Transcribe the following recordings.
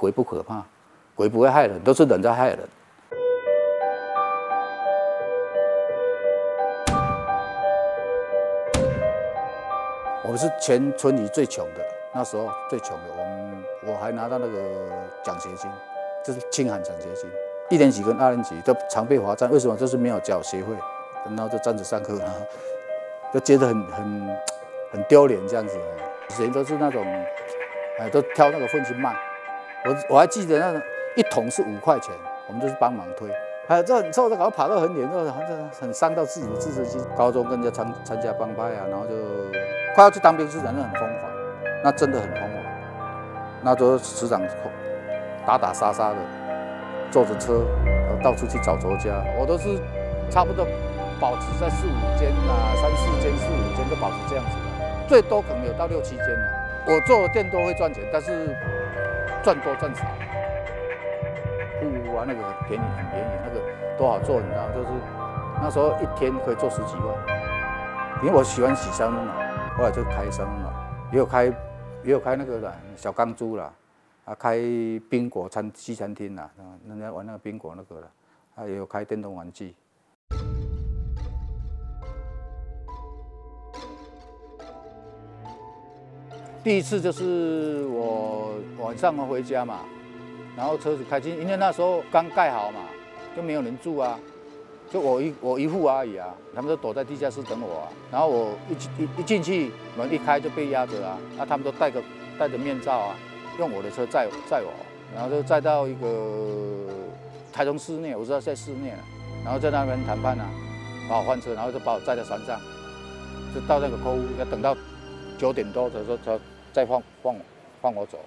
鬼不可怕，鬼不会害人，都是人在害人。我们是全村里最穷的，那时候最穷的，我们我还拿到那个奖学金，就是清寒奖学金。一年级跟二年级都常被罚站，为什么？就是没有缴学费，然后就站着上课，然后就觉得很很很丢脸这样子。以前都是那种，哎，都挑那个粪去卖。我我还记得那个一桶是五块钱，我们就是帮忙推。还有这很臭，这搞跑到很远，这好像很伤到自己的自尊心。高中跟人家参参加帮派啊，然后就快要去当兵时，人很疯狂，那真的很疯狂。那时候师长打打杀杀的，坐着车然后到处去找仇家。我都是差不多保持在四五间啊，三四间、四五间都保持这样子的，最多可能有到六七间了。我做店都会赚钱，但是赚多赚少。那个便宜，很便宜，那个多好做，你知道，就是那时候一天可以做十几万。因为我喜欢洗三温暖，后来就开三温暖，也有开，也有开那个的小钢珠啦，啊，开宾果餐西餐厅啦，人家玩那个宾果那个了，啊，也有开电动玩具。第一次就是我晚上回家嘛。然后车子开进，因为那时候刚盖好嘛，就没有人住啊，就我一我一户阿姨啊，他们都躲在地下室等我啊。然后我一一一进去，门一开就被压着啊，那他们都戴个戴着面罩啊，用我的车载载我，然后就载到一个台中市内，我知道在市内，然后在那边谈判啊，把我换车，然后就把我载到山上，就到那个客户要等到九点多的时候才再放放放我走。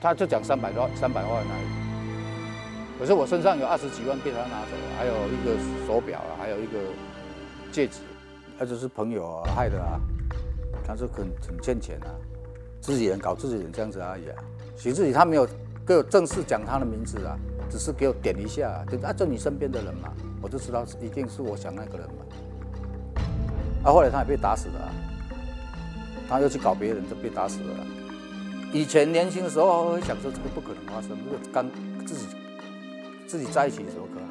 他就讲三百多三百万而已，可是我身上有二十几万被他拿走了，还有一个手表啊，还有一个戒指，那就是朋友啊害的啊，他是很很欠钱啊，自己人搞自己人这样子而已啊。徐志宇他没有给我正式讲他的名字啊，只是给我点一下，就啊就你身边的人嘛，我就知道一定是我想那个人嘛。啊，后来他也被打死了，他又去搞别人就被打死了。以前年轻的时候会想说这个不可能发生，如果刚自己自己在一起怎么可能？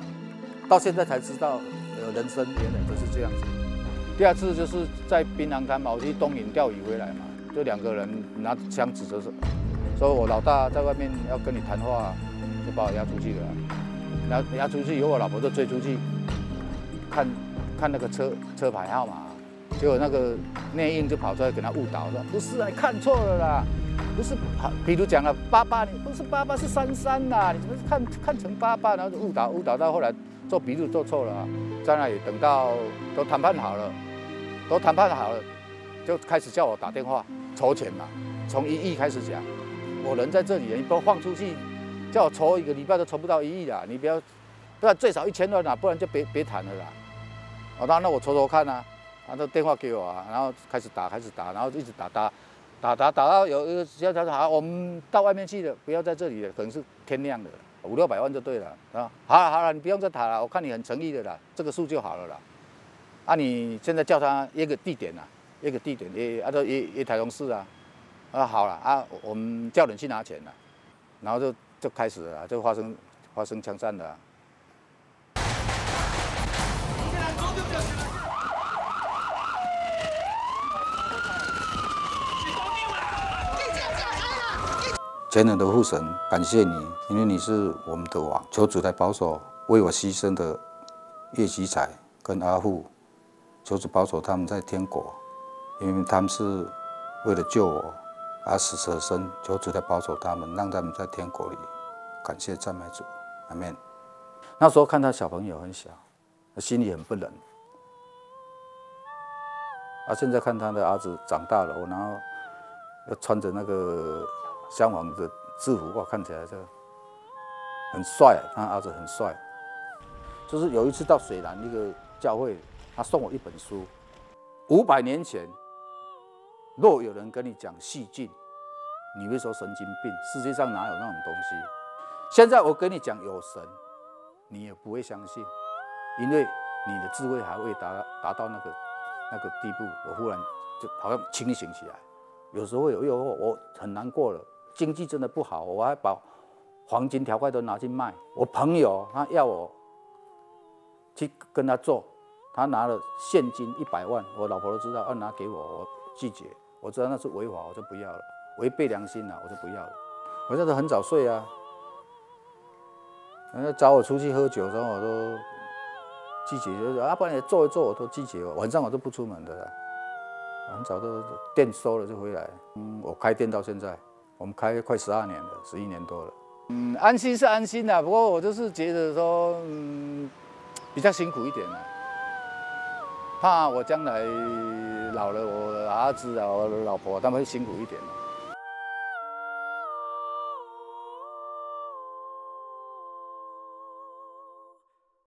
到现在才知道，呃，人生原来都是这样子。第二次就是在槟榔滩嘛，我去东引钓鱼回来嘛，就两个人拿枪指着说，说我老大在外面要跟你谈话，就把我押出去了。押押出去以后，我老婆就追出去，看看那个车车牌号码，结果那个内应就跑出来给他误导，说不是啊，你看错了啦。不是，比如讲了八八，你不是八八是三三呐，你怎么看看成八八，然后误导误导到后来做笔录做错了，在那里等到都谈判好了，都谈判好了，就开始叫我打电话筹钱嘛，从一亿开始讲，我人在这里，你不放出去，叫我筹一个礼拜都筹不到一亿啦，你不要，不然最少一千万呐，不然就别别谈了啦。哦，那那我筹筹看呐，然后电话给我啊，然后开始打开始打，然后一直打打。打打打到有一个时间他说好，我们到外面去的，不要在这里了，可能是天亮的，五六百万就对了啊。好了好了，你不用再打了，我看你很诚意的啦，这个数就好了啦。啊，你现在叫他约个地点呐，约个地点，约啊，都约约台中市啊。啊，好了啊，我们叫人去拿钱了，然后就就开始了，就发生发生枪战了。全能的父神，感谢你，因为你是我们的王。求主来保守为我牺牲的叶吉彩跟阿富，求主保守他们在天国，因为他们是为了救我而死舍身。求主来保守他们，让他们在天国里。感谢赞美主，阿门。那时候看他小朋友很小，心里很不忍。啊，现在看他的儿子长大了，我然后要穿着那个。相仿的制服，哇，看起来这很帅，他儿子很帅。就是有一次到水南一个教会，他送我一本书。五百年前，若有人跟你讲细菌，你会说神经病，世界上哪有那种东西？现在我跟你讲有神，你也不会相信，因为你的智慧还未达达到那个那个地步。我忽然就好像清醒起来，有时候有诱惑，我很难过了。经济真的不好，我还把黄金条块都拿去卖。我朋友他要我去跟他做，他拿了现金一百万，我老婆都知道，要拿给我，我拒绝。我知道那是违法，我就不要了，违背良心了，我就不要了。我那时候很早睡啊，人家找我出去喝酒，然后我都拒绝，就是啊，不然你坐一坐，我都拒绝。晚上我都不出门的了，很早都店收了就回来。嗯，我开店到现在，我们开快十二年了，十一年多了。嗯，安心是安心的，不过我就是觉得说，嗯，比较辛苦一点了，怕我将来老了，我儿子啊，我老婆他们会辛苦一点。